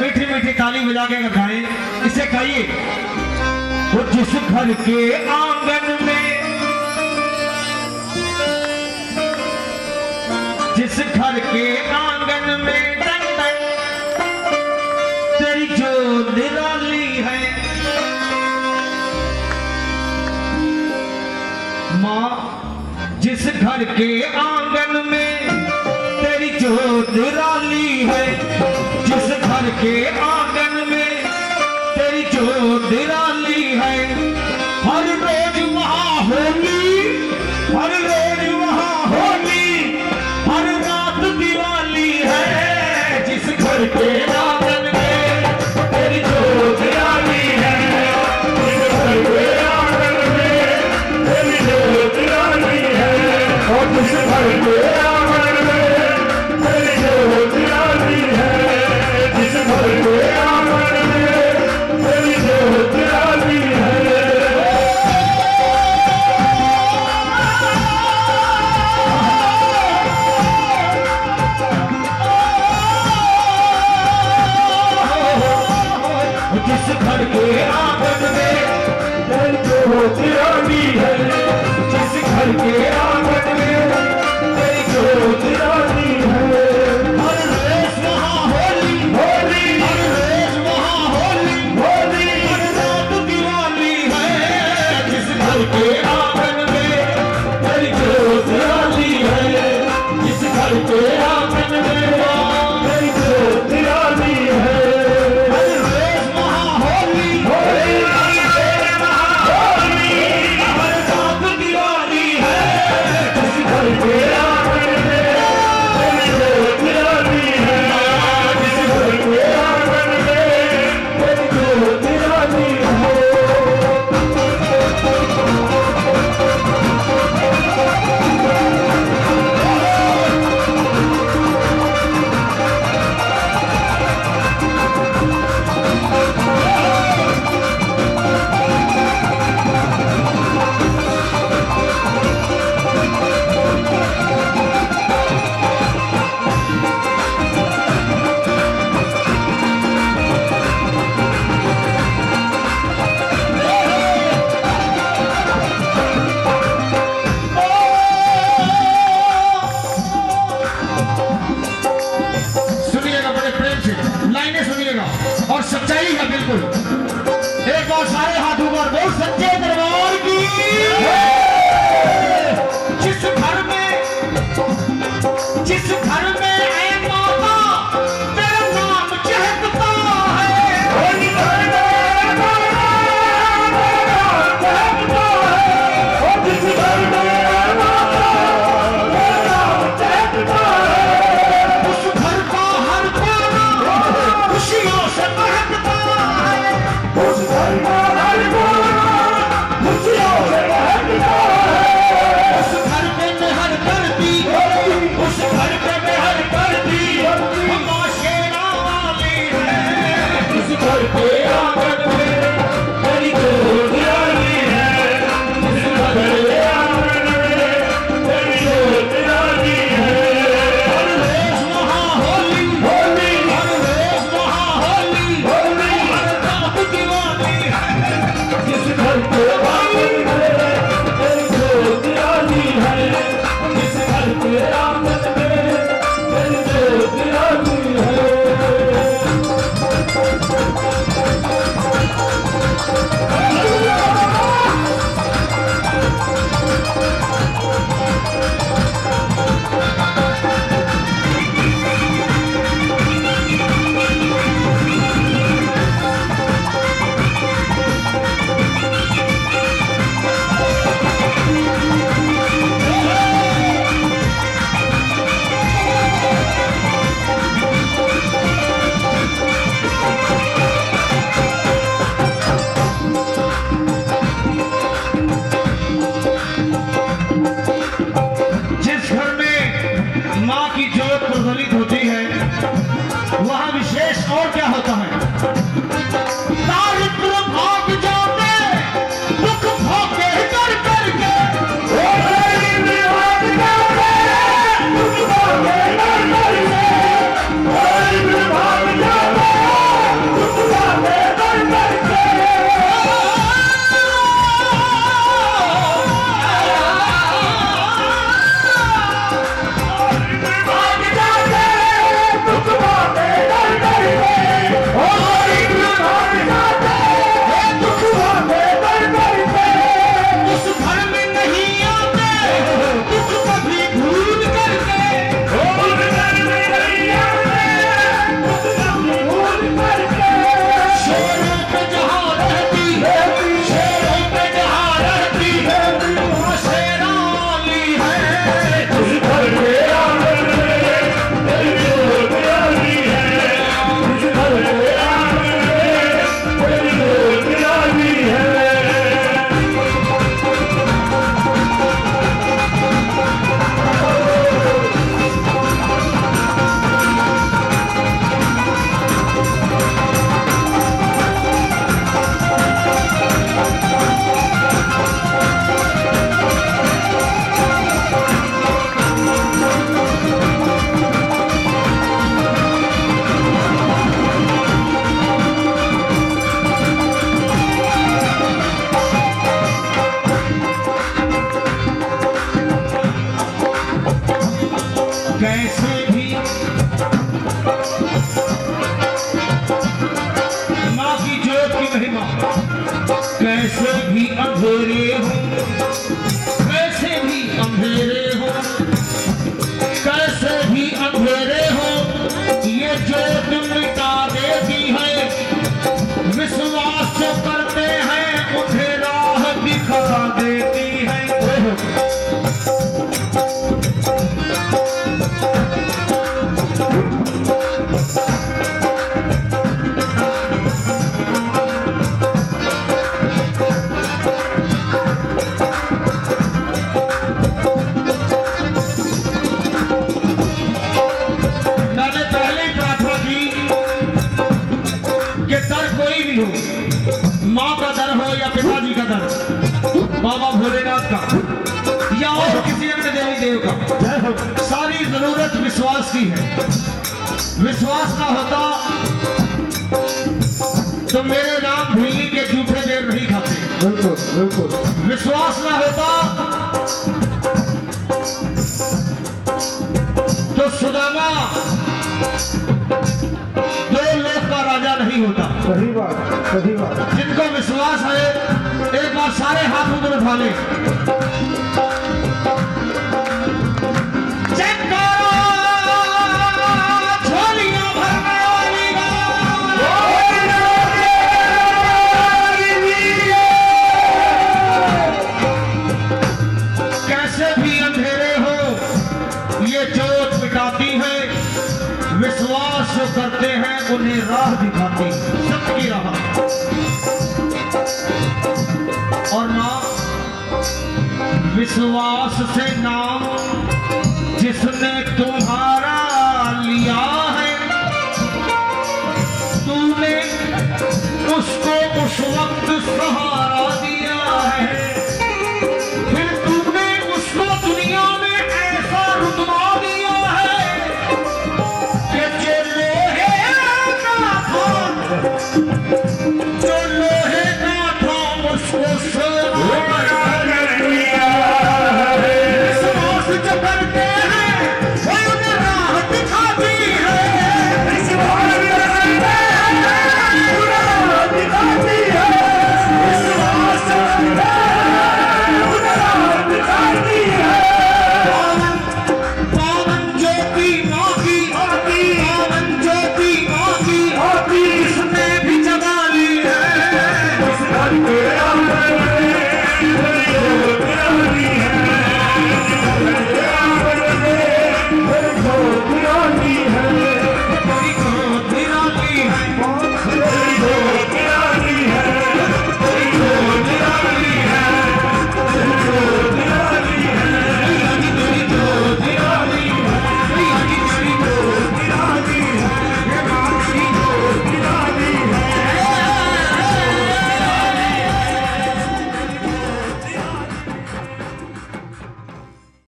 मीठी मीठी ताली बजा के गाएँ, इसे कहिए वो जिस घर के आँगन में, जिस घर के आँगन में दन दन तेरी जो निराली है। माँ, जिस घर के आँगन में तेरी जो निराली है के आँगन में तेरी जो दिराली है जिस घर के आँगन में दर्द है। जिस घर के आँगन 지금 अंधेरे विश्वास की है। विश्वास ना होता तो मेरे नाम भूलने के झूठे देर नहीं खाते। बिल्कुल बिल्कुल। विश्वास ना होता तो सुदामा दो लोक का राजा नहीं होता। सही बात सही बात। जिनको विश्वास है एक बार सारे हाथ ऊपर उठा ले। विश्वास से नाम जिसने तुम्हारा लिया है। तूने उसको उस वक्त सहारा दिया है।